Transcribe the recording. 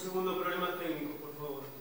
segundo problema técnico, por favor.